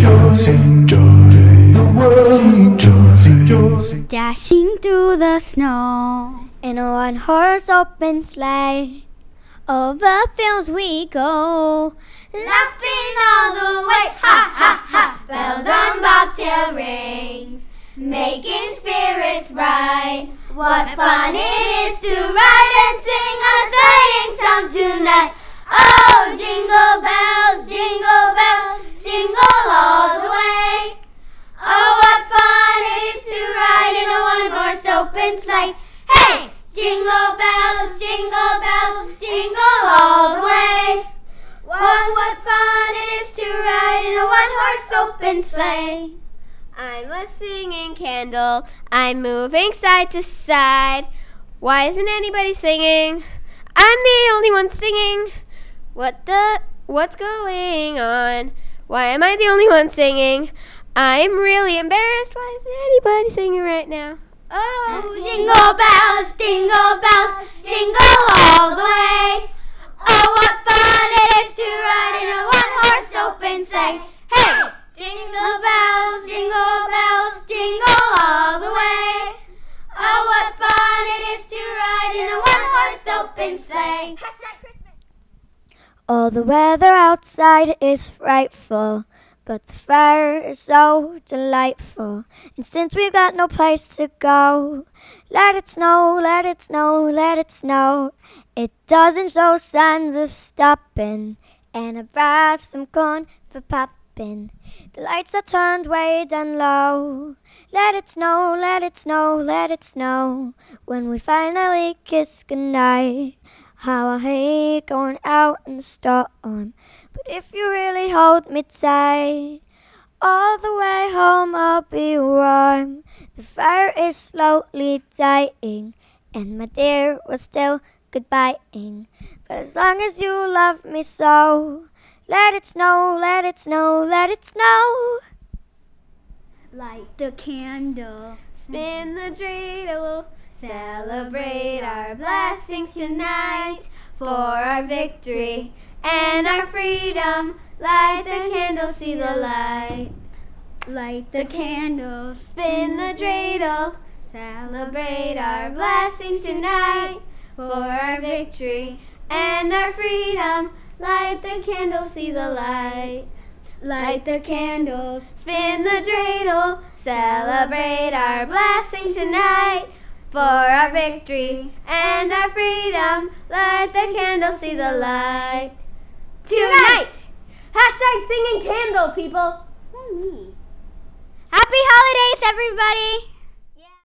joy, joy. Joy. Dashing through the snow in a one horse open sleigh. Over fields we go, laughing all the way. Ha ha ha! Bells on bobtail rings, making spirits bright. What fun it is to ride and sing a sleighing song tonight! Oh, jingle bells, jingle bells, jingle all the way. Oh, what fun it is to ride in a one-horse open sleigh! Hey, jingle bells, jingle bells, jingle all the way. What what fun it is to ride in a one-horse open sleigh! I'm a singing candle. I'm moving side to side. Why isn't anybody singing? I'm the only one singing. What the? What's going on? Why am I the only one singing? I'm really embarrassed. Why isn't anybody singing right now? Oh, jingle bells, jingle bells, jingle all the way. Oh, what fun it is to ride in a one-horse open sleigh. Hey, jingle bells, jingle bells, jingle all the way. Oh, what fun it is to ride in a one-horse open sleigh. All the weather outside is frightful, but the fire is so delightful. And since we've got no place to go, let it snow, let it snow, let it snow. It doesn't show signs of stopping, and I brought some corn for popping. The lights are turned way down low. Let it snow, let it snow, let it snow. When we finally kiss goodnight. How I hate going out in the storm. But if you really hold me tight, all the way home I'll be warm. The fire is slowly dying, and my dear, we're still goodbying. But as long as you love me so, let it snow, let it snow, let it snow. Light the candle. Spin the dreidel. Celebrate our blessings tonight for our victory and our freedom. Light the candle, see the light. Light the candles. Spin the dreidel. Celebrate our blessings tonight for our victory and our freedom. Light the candle, see the light. Light the candles. Spin the dreidel. Celebrate our blessings tonight for our victory and our freedom. Light the candle, see the light. Tonight! Hashtag singing candle, people. Happy holidays, everybody!